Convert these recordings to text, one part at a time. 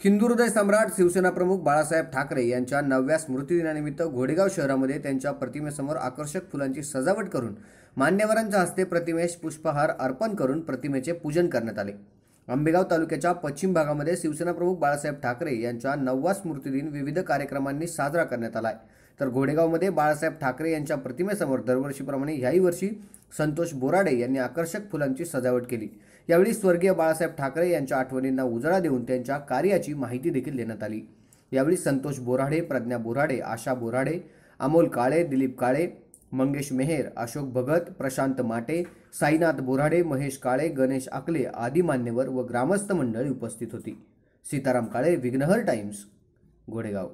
हिंदू हृदय सम्राट शिवसेना प्रमुख बाळासाहेब ठाकरे यांच्या नवव्या स्मृतिदिनानिमित्त घोडेगाव शहरामध्ये त्यांच्या प्रतिमेसमोर आकर्षक फुलांची सजावट करून मान्यवरांच्या हस्ते प्रतिमेस पुष्पहार अर्पण करून प्रतिमेचे पूजन करण्यात आले. आंबेगाव तालुक्याच्या पश्चिम भागामध्ये शिवसेना प्रमुख बाळासाहेब ठाकरे यांच्या नववा स्मृतिदिन विविध कार्यक्रमांनी साजरा करण्यात आलाय. तर घोडेगावमध्ये बाळासाहेब ठाकरे यांच्या प्रतिमेसमोर दरवर्षीप्रमाणे याही वर्षी संतोष बोराडे यांनी आकर्षक फुलांची सजावट केली. यावेळी स्वर्गीय बाळासाहेब ठाकरे यांच्या आठवणींना उजाळा देऊन त्यांच्या कार्याची माहिती देखील देण्यात आली. यावेळी संतोष बोराडे प्रज्ञा बोराडे आशा बोराडे अमोल काळे दिलीप काळे मंगेश मेहेर अशोक भगत प्रशांत माटे साईनाथ बोराडे महेश काळे गणेश आकले आदी मान्यवर व ग्रामस्थ मंडळी उपस्थित होती सीताराम काळे विघ्नहर टाइम्स घोडेगाव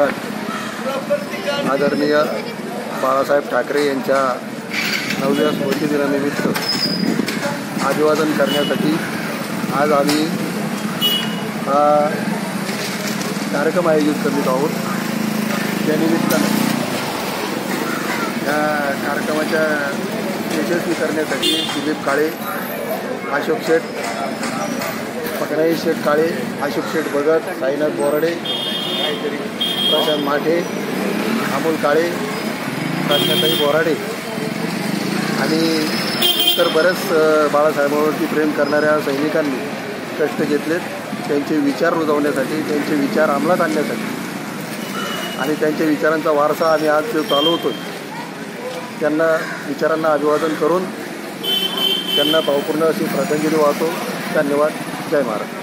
Right. आदरणीय बाळासाहेब ठाकरे यांच्या नवव्या स्मृतिदिनानिमित्त अभिवादन करण्यासाठी आज आम्ही हा कार्यक्रम आयोजित करीत आहोत. त्यानिमित्तानं या कार्यक्रमाच्या यशस्वी करण्यासाठी दिलीप काळे अशोक शेठ पकडाई शेठ काळे अशोक शेठ भगत साईनाथ बोराडे प्रशांत माठे अमोल काळे प्रज्ञाताई बोराडे आणि इतर बऱ्याच बाळासाहेबांवरती प्रेम करणाऱ्या सैनिकांनी कष्ट घेतलेत. त्यांचे विचार रुजवण्यासाठी त्यांचे विचार अंमलात आणण्यासाठी आणि त्यांच्या विचारांचा वारसा आम्ही आज जो चालवतो त्यांना विचारांना अभिवादन करून त्यांना भावपूर्ण अशी श्रद्धांजली वाहतो. धन्यवाद. जय महाराज.